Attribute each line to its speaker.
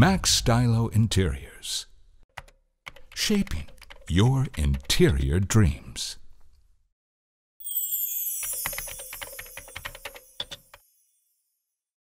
Speaker 1: Max Stylo Interiors. Shaping your interior dreams.